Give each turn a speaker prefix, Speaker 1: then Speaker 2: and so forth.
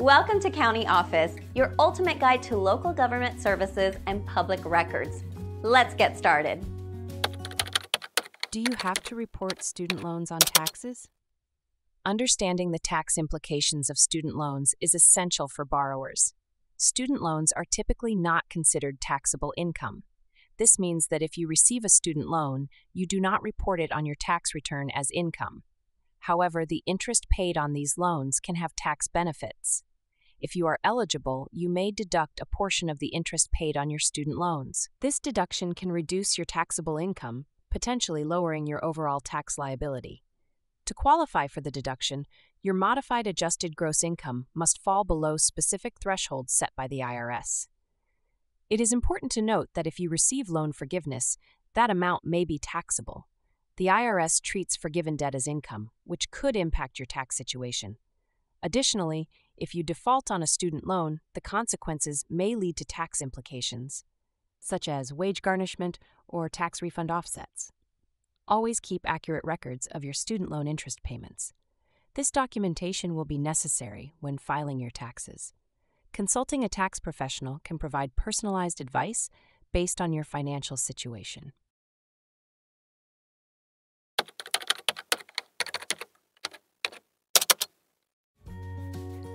Speaker 1: Welcome to County Office, your ultimate guide to local government services and public records. Let's get started.
Speaker 2: Do you have to report student loans on taxes? Understanding the tax implications of student loans is essential for borrowers. Student loans are typically not considered taxable income. This means that if you receive a student loan, you do not report it on your tax return as income. However, the interest paid on these loans can have tax benefits. If you are eligible, you may deduct a portion of the interest paid on your student loans. This deduction can reduce your taxable income, potentially lowering your overall tax liability. To qualify for the deduction, your modified adjusted gross income must fall below specific thresholds set by the IRS. It is important to note that if you receive loan forgiveness, that amount may be taxable. The IRS treats forgiven debt as income, which could impact your tax situation. Additionally, if you default on a student loan, the consequences may lead to tax implications, such as wage garnishment or tax refund offsets. Always keep accurate records of your student loan interest payments. This documentation will be necessary when filing your taxes. Consulting a tax professional can provide personalized advice based on your financial situation.